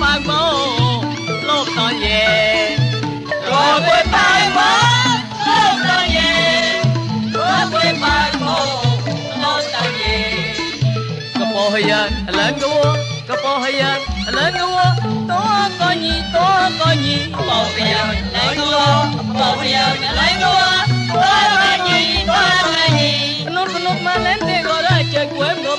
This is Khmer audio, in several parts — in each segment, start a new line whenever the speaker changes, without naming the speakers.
phải mô lúc tôi về rồi quên phải
mô lúc tôi về rồi quên
phải
mô lúc tôi về có bố
hơi dân lớn đua có bố hơi dân lớn đua tố có nhì tố có nhì bố hơi
dân lớn đua bố hơi dân lớn đua tố có nhì tố có nhì nút nút mà lên thì gọi là chơi
quên rồi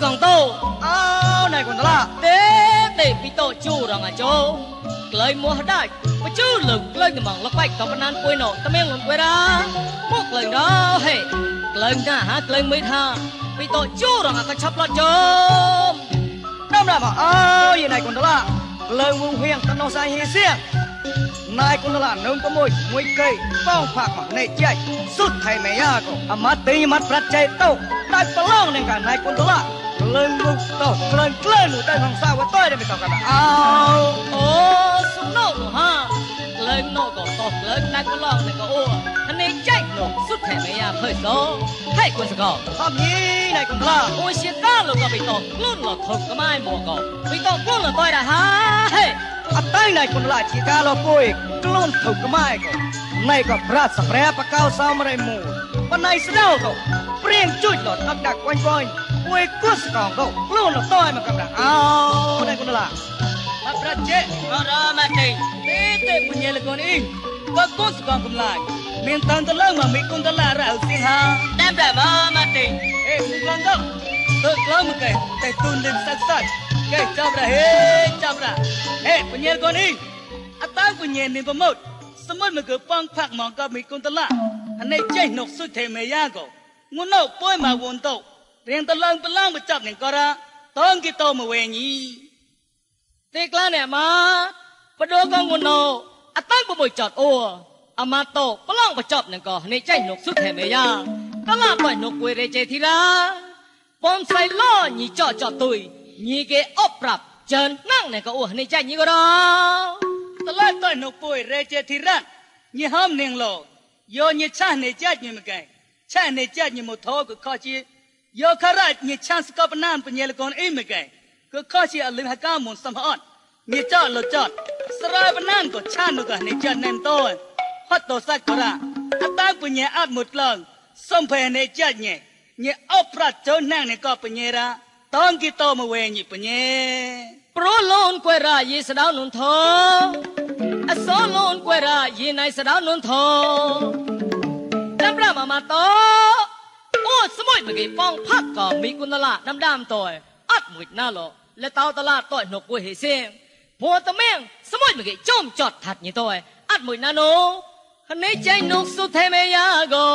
tô Con sòng tô Áo này con ta Tế tế bị tổ chủ rằng à chỗ Lời mua hết đại Mà chú lực lời thì mong lọc bạch Còn bàn quê nổ Tâm em lần quê ra Một lời đó Hey Lời nha hả Lời mới tha Bị tổ chủ rằng à con chấp lọt chôm Đông ra mà áo Gì này con ta Lời mong huyền Tâm nô sai hi xiên นายคนละนึงก็มวยมวยเกยป้องผักมาในใจสุดไทยไม่ยากก็อามาตีมัดประใจโตได้ประลองในการนายคนละเลื่อนลูกโตเลื่อนเลื่อนหนูได้ทา lên lúc tao lên lên nụ đây hàng sao với tôi đây mày tao cả ao ô súng nổ nổ ha lên nổ cổ tao lên nát cái lon này có ô anh ấy chạy nổ suốt thẻ mày à hơi số hay quên sự cổ tham nhi này cũng là ôi xiết ta luôn có bị tao luôn là thục cái mai mùa cổ bị tao luôn là tôi đã ha à tay này cũng lại chỉ ca lo côi luôn thục cái mai cổ này có prat sắp rẽ pa cao sao mà đây mù bên này sao đâu cổ ព្រៀងជួយដល់អត់ដាក់ខ្វាញ់ខ្វាញ់ ពួយគួសកងក៏ខ្លួនលតយមកកំដៅអោណៃគុនឡាអត់ប្រាត់ចេ
Nó ra mà tình
ទេទេពុញលកូនអ៊ីបើគួសកងកំឡាយមានតានតឡើងមកមីគុនតឡារៅសៀងហា
Đem ra mà mà tình
អេមិនឡងទៅទៅក្លោមកគេតែទុនលិនសាក់សាក់គេចាប់រហេចាប់រហេពុញលកូនអ៊ីអត់តាពុញនេះប្រមត់សមុទ្រមកគឺប៉ងផាក់មកក៏មីគុនតឡាអានេះចេះនុកសុទ្ធេមេយ៉ាក៏ងុននៅពួយមកវនទៅ រៀងតឡើងតឡើងបចាប់នឹងក៏រ៉ាតងគីតោមកវែញីទេក្លានេះមកបដូកងងុននៅអត់តាពុយចតអូអមាតោប្លង់បចាប់នឹងក៏នេះចេះនុកសុទ្ធេមេយ៉ាតឡាបើនុកគួយរេចេធីឡាបំសៃឡញីចចតុយញីគេអបប្រាប់ចិនណាំងនេះក៏អូនេះចេះញីក៏រ៉ាតឡៃតៃនៅពួយរេចេធីរ៉ាញីហំនាងលោយោញីឆាស់နေចាច់ញីមកែឆាស់နေចាច់ញីមកថោក៏ខជាយោខរ៉ាញីឆាស់ស្កបណានបញ្ញាលកូនអ៊ីមកែក៏ខជា អលឹងហកាមុនសំអត់ញីចោលចតស្រ័យបណានក៏ឆាននោះក៏နေចាច់ណែនតោហត់តសាច់ក៏រ៉ាអតាបញ្ញាអត់មុតឡងសំភេနေចាច់ញីញីអបប្រាត់ចូលណាងនេះក៏បញ្ញារ៉ាតងគីតោមកវែងញីបញ្ញាប្រូលូនគួយរ៉ាយី ស្ដៅនុនថោអសលូនគួយរ៉ាយីណៃស្ដៅនុនថោតាមរ៉ាម៉ាម៉ាតោអូស្មួយមកគេបងផាក់ក៏មីគុណឡាដាំដាំតោអត់មួយណាឡោលេតោតឡាតោនុគួយហេសៀងព្រោះតមៀងស្មួយមកគេចុំចត់ថាត់ញីតោអត់មួយណាណូនេះចៃនុកសុថេមេយ៉ាកោ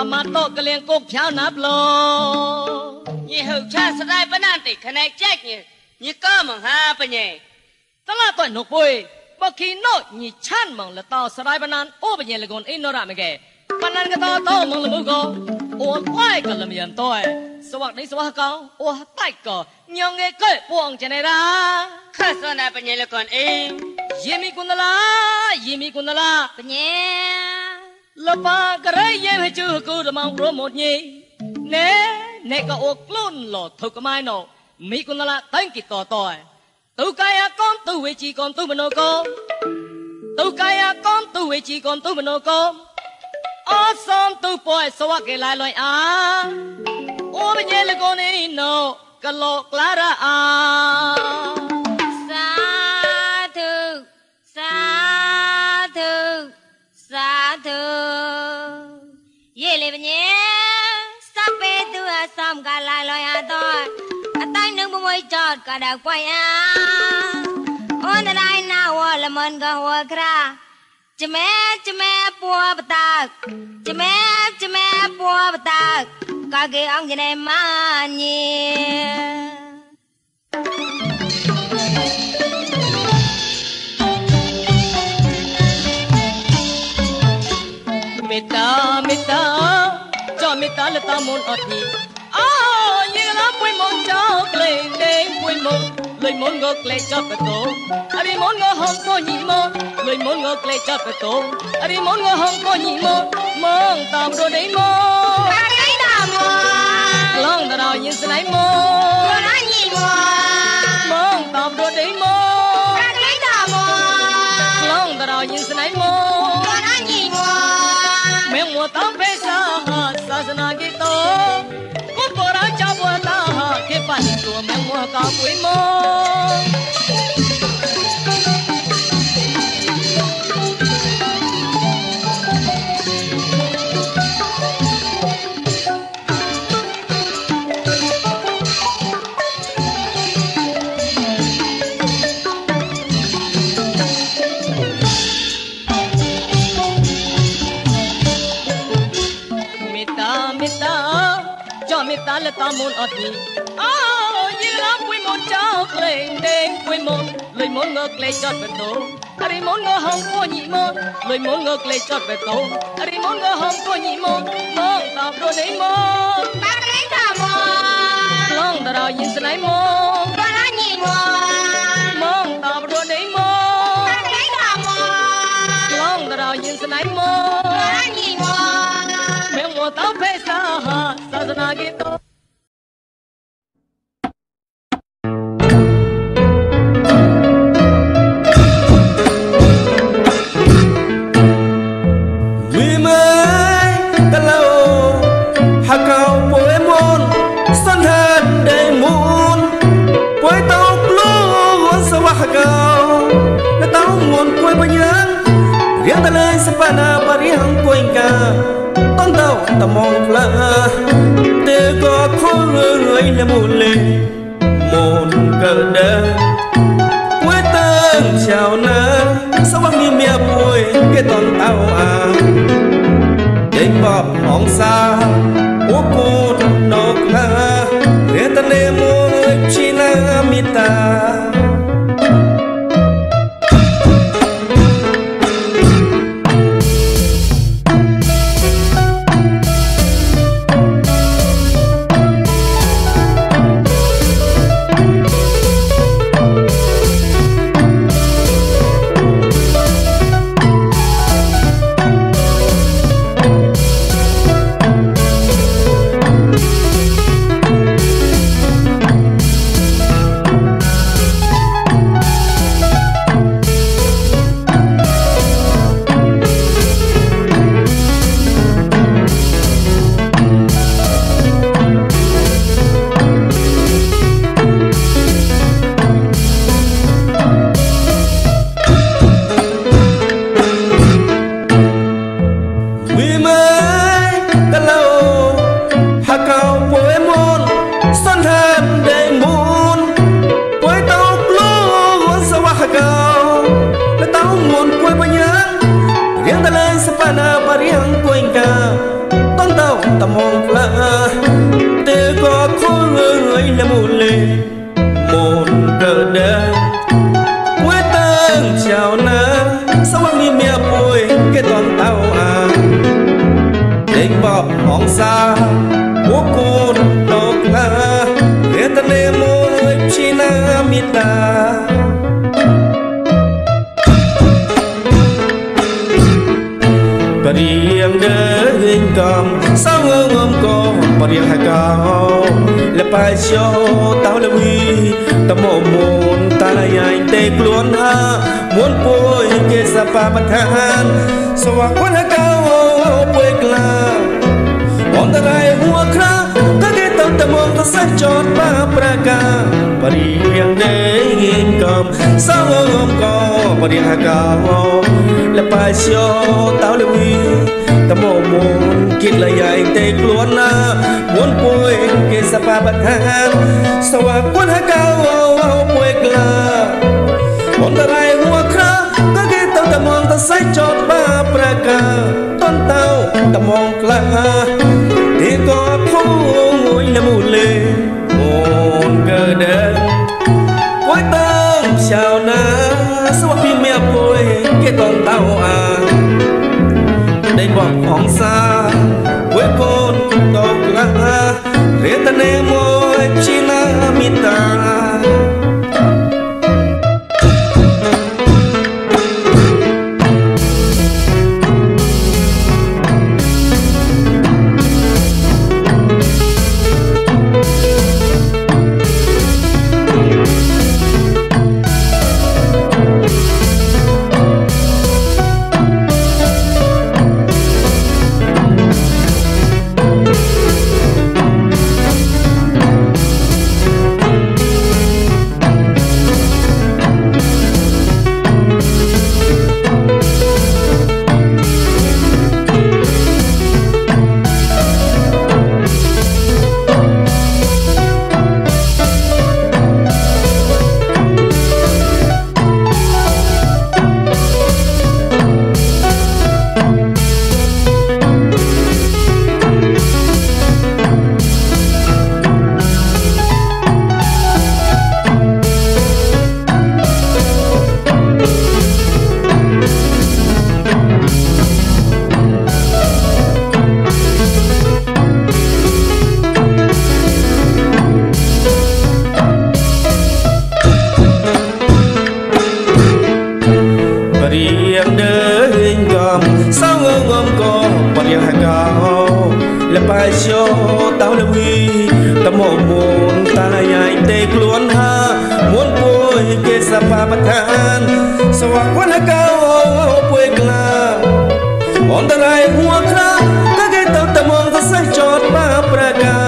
អមាតោកលៀងកុកဖြောင်းណាប់ឡោ
Nhị hữu cha sẽ đai bán ăn tỉ khả này trách nhỉ Nhị cơ mong ha bà nhỉ
តឡាតោនុគួយបកគីណូញីឆាន់ម៉ងលតោស្រ័យបណានអូបញេលកូនអ៊ីណូរ៉ាមកែបណានកតោតោម៉ងលមុកោ អូវ៉ៃកលមៀនតោសវ័កនេះសវ័កកោអូតៃកោញងឯកែពួងចនេរ៉ា
Khá sơ nà bà nhỉ là con im
យេមីគុណឡាយេមីគុណឡា
Bà nhỉ
លបាករៃយេហជូគូរម៉ងប្រមត់ញីណែណែកអូក្លូនលថុកម៉ៃណូមីគុណឡាតៃគីតតោទុកាយកនទុវេជីកនទុមណូកោ tu kaya con tu vị chi con tu mình con ở son tu bồi sao cái lại lại à ô bây giờ là con này nó cái lọ clara à
Sa thư Sa thư Sa thư Ye le bà nhỉ Sa bê tu à xóm gà lại lòi à thôi
តក៏ដៅប៉ៃអាអូនណៃណាវលមិនក៏ហួក្រា ចមែចមែពួបតាកចមែចមែពួបតាកក៏គេអង្គណែម៉ាញី
មេត្តាមេត្តាចោមេត្តាលតាមុនអត់ទីអូយើងឡាពុយមុនចោក្លែងដេងពុយមុន លុយមុនងក្លែងចប់បតោអរិមុនងហងកូញីមកលុយមុនងក្លែងចប់បតោអរិមុនងហ មេត្តាលតាមុនអត់ទីអូយីឡាពុយមុនចោក្លែងដេងពុយមុនលុយមុនងក្លែងចត់បតោអរិមុនងហងគួញីមកលុយមុនងក្លែងចត់បតោអរិមុនងហងគួញីមកមកតាមរដេងមក
កាកៃតាម
ក្លងតរយិនស្នៃមកួ
រញីម
មកតាមរដេងមក
កាកៃតាម
ក្លងតរយិនស្នៃមកួ
រញីម
មេមួតបេសាសាសនាគិតោ
រៀងតលេសបណាបរិហងពួយកាតនតោតមងផ្លាទេក៏ខុលរយលមូលេមុនកើដើពួយតើងចៅណាសវះមីមៀពួយគេតនតោអាដេ ខុលរយលមូលេមុនកើដើពួយតើងចៅណាសវមីមៀពួយគេតនតោអាដេញបបអងសាអូកូនដកណារេតនេមួយជីណាមីតា បរៀងដើងកំសងងំកបរៀងហកោលបែជោតៅលវីតមមុនតាលយ៉ៃទេខ្លួនហាមុនពួយគេសបបឋានសវគនហកោពួយក្លាអនតរៃហួក្រាតគេតតមងតសេះចតបាប្រកាបរិយាដេងិនកំសងងកបរិយាកោលបាយជោតៅលវី តបមួនគិតលយាយតែខ្លួនណាមួនពួយគេសបាបថាសវគុណហកៅពួយក្លាមុនតរៃហួខ្រាក៏គេទៅតមងតសៃចតបាប្រកាតនតៅតមងក្លាទីក៏ភូមួយលមូលេអូនកើដឹងពួយតើឆៅណាសវពីមៀពួយគេតនតៅអា ឋានសវគនហកោពួយក្លាអន្តរាយហួក្រាក៏គេទៅតមងទៅសេះចតបាប្រកា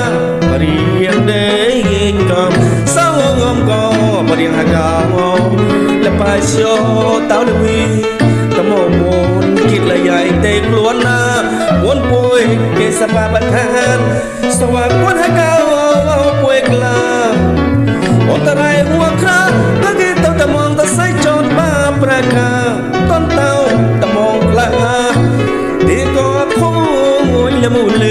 បរៀងដើងកំសងងំកបរៀងហកោ lepas show tao le wi tamo mon kit la yai te kluan na mon pui ke sa pa ban han so wa kun ha ka pui kla on ta rai huwa kra មងតសៃចនបាប្រខាតនតោតមងក្លាទីក៏ធូងលមូល